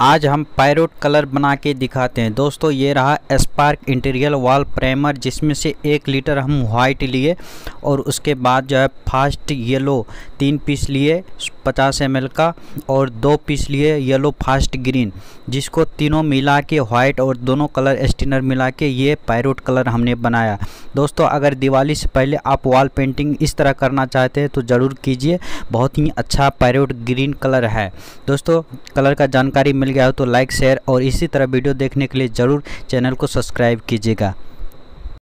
आज हम parrot colour बना के दिखाते हैं। दोस्तों, ये रहा स्पार्क इंटीरियर वॉल प्राइमर जिसमें से एक लीटर हम वाइट लिए और उसके बाद जो है फास्ट येलो तीन पीस लिए। 50 एम का और दो पीस लिए येलो फास्ट ग्रीन, जिसको तीनों मिला के वाइट और दोनों कलर स्टिनर मिला के ये पैरोट कलर हमने बनाया। दोस्तों, अगर दिवाली से पहले आप वॉल पेंटिंग इस तरह करना चाहते हैं तो ज़रूर कीजिए। बहुत ही अच्छा पैरोट ग्रीन कलर है। दोस्तों कलर का जानकारी मिल गया हो तो लाइक शेयर और इसी तरह वीडियो देखने के लिए ज़रूर चैनल को सब्सक्राइब कीजिएगा।